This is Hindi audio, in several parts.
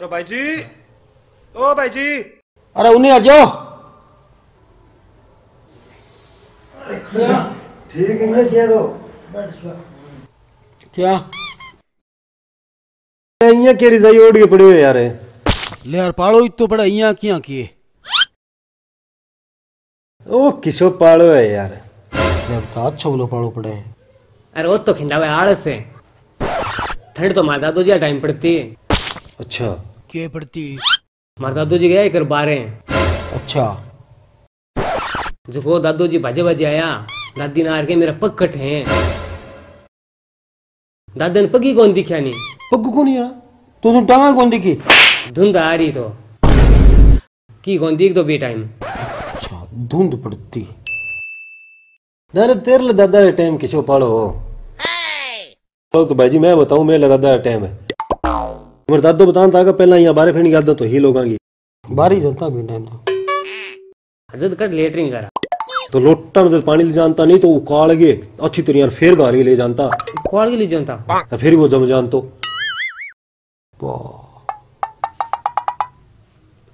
अरे भाई जी। ओ भाई जी। अरे उन्हें आ जाओ। ठीक है ये दो तो। क्या? इया के रिजाई ओढ़ के पड़े हो यार। ले यार पालो इतो बड़ा इया किया किए? ओ किसो पालो है यार। जब तो देवता बोलो पालो पड़े। अरे वो तो खिंडा हुआ आड़ से ठंड तो मार दो जी टाइम पड़ती है। अच्छा। के पड़ती मारे दादू जी गया कर बारे। अच्छा। जो दादू जी बाजे बाजे आया। दादी ने आर के मेरा पग कट है। दादा ने पगी कौन दिखा नहीं? पग्गू कौन यार तूने टांगा कौन दिखी? धुंध आ रही तो। की कौन दिख तो बे टाइम अच्छा धुंध पड़ती। ना तेरे दादा का टाइम किसो पालो हो तो भाई जी मैं बताऊँ मेरे लिए दादा का टाइम है। मेरे दादो बताना था कि पहला यहाँ बारे फिर याद तो ही लोगों की बारी जनता भी टाइम तो हजत कट लेटरिंग करा। तो लोटा में जब पानी ले जानता नहीं तो उकाल के अच्छी तरह यार फिर गाली ले जानता। कौन के लिए जनता। तो फिर वो जम जान तो।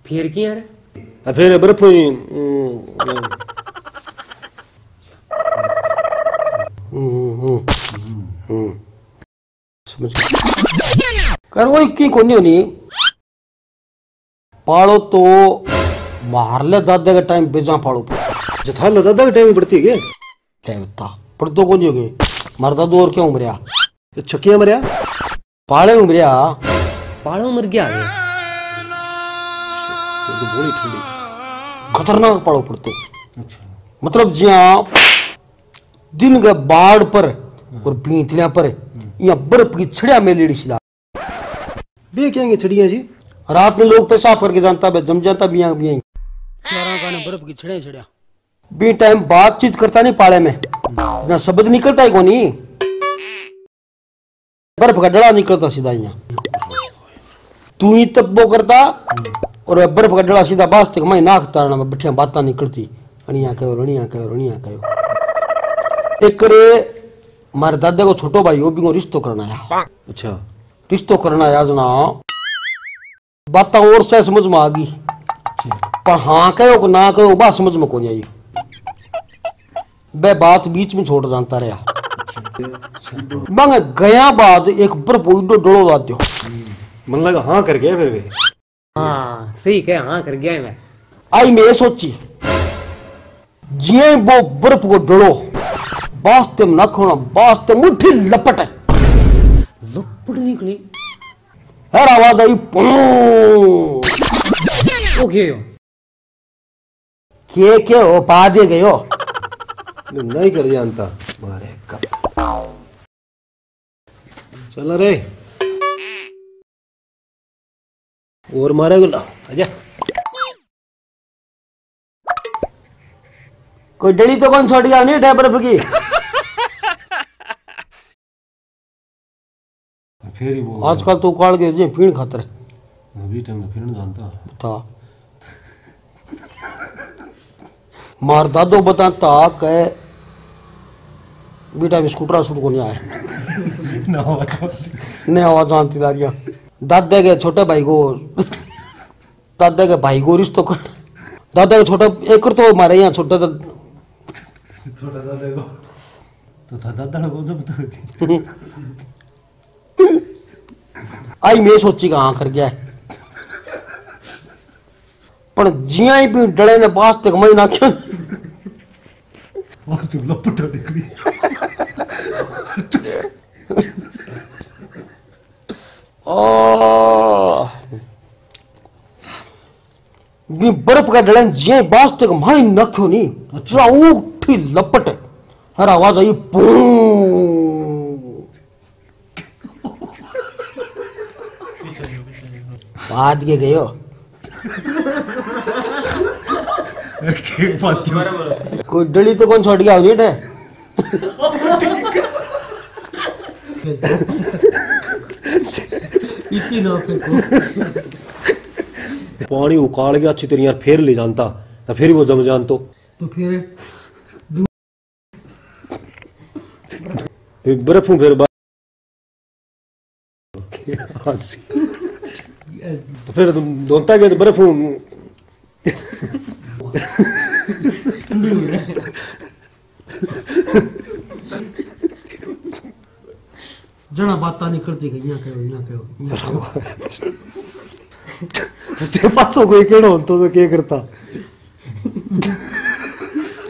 फिर की यार और फिर बर्फ़ हुई, हम्म, हम्म, हम्म, हम्म। समझ गया कर कोनी होनी। पाड़ो तो मारले दादे का टाइम बेजा पाड़ो जथाला दादा का टाइम पड़ती है क्या? देवता पर तो कोनी हो गए मार दादू और क्यों छकिया मरिया? पाड़े में मरिया पाड़ो मर गया आगे तो बोली ठंडी। खतरनाक पाड़ो पड़तो। मतलब जहाँ दिन के बाढ़ पर और बीतलिया पर यहाँ बर्फ़ की छड़िया में लेडी सिला बे क्या छड़िया जी। रात में लोग पेशाब करके जानता है जम जाता भी यहाँ भी बर्फ़ की छड़िया छड़िया बी टाइम बातचीत करता नहीं पाले में। ना शब्द निकलता है कोनी। बर्फ़ का डड़ा निकलता सीधा यहाँ तू ही तब वो करता और बर्फ़ का डड़ा सीधा बास तक मैं नाक तारना में बैठिया बातें निकलती। अणिया कहो रणिया कहो रणिया कहो। एक करे मारे दादा को छोटो भाई वो भी को रिश्तो करना आया अच्छा। रिश्तो करना आया जना बात और से समझ में आ गई। पर हाँ कहो कि ना कहो बात समझ में कौन आई। वह बात बीच में छोड़ जानता रहा। मंग गया बाद एक बर्फ़ डोलो ला दो मन लगा हाँ कर गया फिर वे हाँ सही कह हाँ कर गया है मैं। आई मैं सोची जिये वो बर्फ़ को डोलो वास्ते में नखोना वास्ते मुट्ठी लपट। है लपड़ निकली। हर आवाज़ आई। ओके। के के हो पा दे गयो नहीं कर जानता। मारे कब चल रे। और मारे गुल्ला। आजा कोई डली तो कौन छोड़ गया? नहीं उठा की। फिर ही वो आजकल तो उकाड़ के जे पीण खातर अभी टाइम में फिर जानता। बता मार दादो बताता के बेटा में स्कूटर शुरू को नहीं आया ना तो नहीं आवाज़ जानती दारिया। दादा के छोटे भाई को दादा के भाई को रिश्तो कर। दादा के छोटा एक तो हमारे यहाँ छोटा दा- छोटा दादा को। तो था दादा को जब बता आई मैं सोची हाँ कर गया पर जिया ही डले ने पास तक मैं नाख्या बस तुम लपट निकली। आह। भी बर्फ़ का डलन जिया बास तक माई नख्यो नी अच्छा। उठी लपट। हर आवाज़ आई पूं। गयो। तो कौन छोड़ गया नीट है? इसी ना पानी उकाल के अच्छी तरह यार फिर ले जानता तो फिर वो जम जान तो। तो फिर बर्फ़ हूँ फिर तो फिर तुम धोता गया तो बर्फ़ जना बाता निकलती गई यहाँ कहो यहाँ कहो यहाँ कहो। तुझे पासों कोई केड़ो होतो तो क्या करता?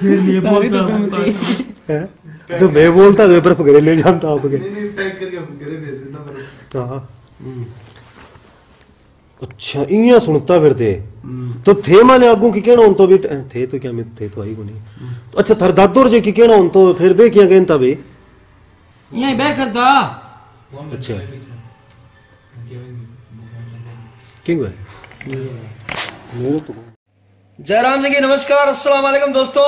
फिर ये बोलता है। है? तो मैं बोलता तो मैं बर्फ़ घरे ले जाता आपके पैक करके घरे भेज देता पर हाँ। अच्छा इया सुनता फिर थे तो थे माने आगू की कहना तो भी थे तो क्या मैं थे तो आई को नहीं अच्छा थर दादोर जे की कहना तो फिर बे क्या कहता बे? यहीं बैठ करता अच्छा। क्यों है मेरे तो जयराम जी की नमस्कार अस्सलाम वालेकुम दोस्तों।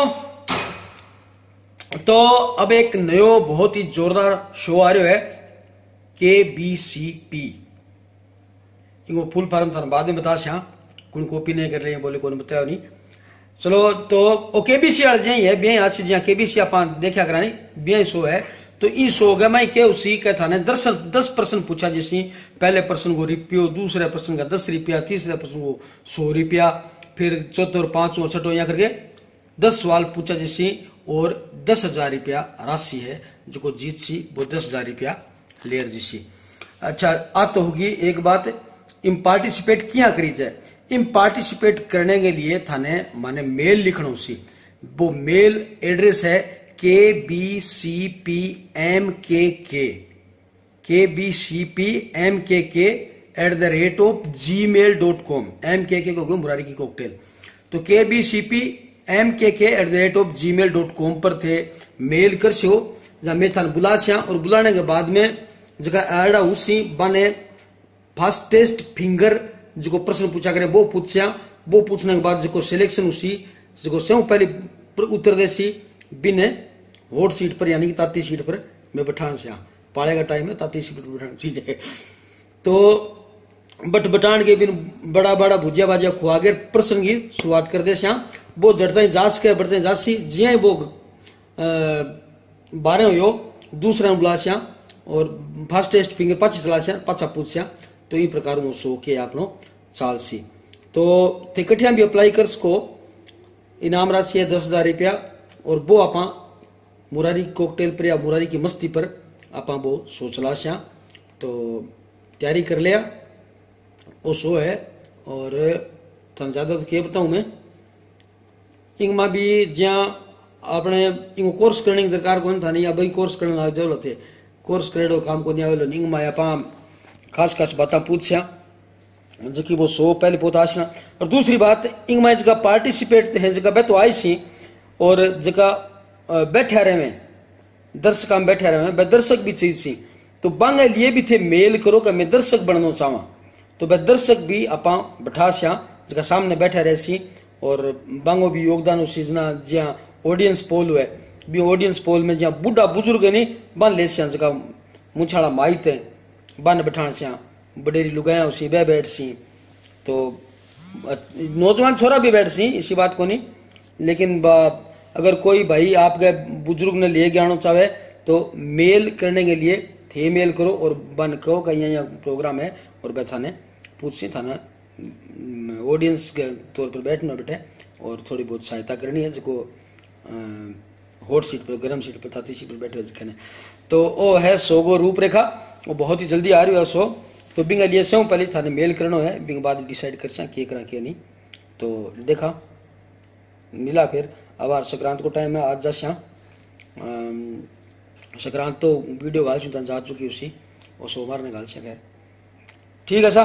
तो अब एक नयो बहुत ही जोरदार शो आ रहा है के बी सी पी इनको फुल फॉर्म था, बाद में बता सिया कौन कॉपी नहीं कर रही बोले कौन बताया नहीं। चलो तो ओ के बी सी वाले जी है बे आज जिया के बी सी आप देखा करा नहीं बे शो है। तो ई शो गया मैं के उसी का था ने दस प्रश्न पूछा जिसने पहले प्रश्न को रुपयो, दूसरे प्रश्न का दस रुपया, तीसरे प्रश्न को सौ रुपया, फिर चौथे और पाँचों छठो यहाँ करके दस सवाल पूछा जिसने और दस हज़ार रुपया राशि है, जो को जीत सी, वो दस हज़ार रुपया लेर जिसी अच्छा आ तो होगी एक बात इम पार्टिसिपेट किया करी जाए। इम पार्टिसिपेट करने के लिए थाने माने मेल लिखना उसी वो मेल एड्रेस है के B C P M K के के B C P M K K at the rate of gmail dot com M K K को मुरारी की कोकटेल तो के B C P M K K at the rate of gmail dot com पर थे मेल कर सो जहाँ मैं थाने बुला सिया और बुलाने के बाद में जगह एड़ा उसी बने फास्टेस्ट फिंगर जो प्रश्न पूछा करे, वो पूछा वो पूछने के बाद जो सिलेक्शन उसी जो से पहले उत्तर देसी बिन वोट सीट पर, यानी कि ताती सीट पर मैं बैठान से पाले का टाइम है, ताती सीट पर बैठान चीज़ है तो बट बटान के बिन बड़ा बड़ा भुजिया भाजिया खुआ के प्रश्न की शुरुआत कर दे श्याम वो जड़ते जाँच के बढ़ते जाँच सी। जिया वो बारह हो दूसरा बुला श्याम और फास्टेस्ट फिंगर पाछे चला श्याम पाछा पूछ श्याम तो ई प्रकार शो के आप चालसी। तो तिकटियाँ भी अप्लाई कर सको। इनाम राशि है दस हज़ार रुपया और वो आप मुरारी कोकटेल पर या मुरारी की मस्ती पर आप वो शो चला तो तैयारी कर लिया। वो शो है और थान ज़्यादा तो के बताऊँ मैं। इंग में भी ज्या अपने इंग कोर्स करने की दरकार कौन था, नहीं, अब कोर्स करने ज़रूरत है। कोर्स करेडो, काम को नहीं आवेलो इंग में आप खास खास बातें पूछा जो वो सो पहले पोत आशना। और दूसरी बात इंग में जगह पार्टिसिपेट है जगह बैठो आई सी, और जगह बैठे रहे में दर्शक में बैठे रहे में दर्शक भी चीज़ सी। तो बांगे लिए भी थे मेल करो कि मैं दर्शक बनना चाहवा तो वह दर्शक भी अपा बैठा सिया जगह सामने बैठे रहे सी, और बांगो भी योगदान उसी जना जिया ऑडियंस पोल हुए। भी ऑडियंस पोल में जिया बूढ़ा बुज़ुर्ग नहीं बन ले सिया जगह मुछाड़ा माइत है बन बैठान सिया, बडेरी लुगाया उसी बह बैठ सी तो नौजवान छोरा भी बैठ सी इसी बात को नहीं लेकिन अगर कोई भाई आपके बुज़ुर्ग ने लिए गया चाहे तो मेल करने के लिए थे मेल करो और बन कहो का यहाँ प्रोग्राम है और थाने पूछ सी थाना ऑडियंस के तौर पर बैठना बैठे और थोड़ी बहुत सहायता करनी है, जिसको हॉट सीट पर, गर्म सीट पर ताती सीट पर बैठे जिसने तो ओ है सो गो रूपरेखा। वो बहुत ही जल्दी आ रही है सो। तो बिंग लिए से पहले थाने मेल करना है। बिंग बाद डिसाइड कर सा करा के नहीं। तो देखा, मिला फिर। अब संक्रांत को टाइम है, आज जा संक्रांत तो वीडियो घाल जा चुकी उसी। और सोमवार ने घाल सके ठीक है सा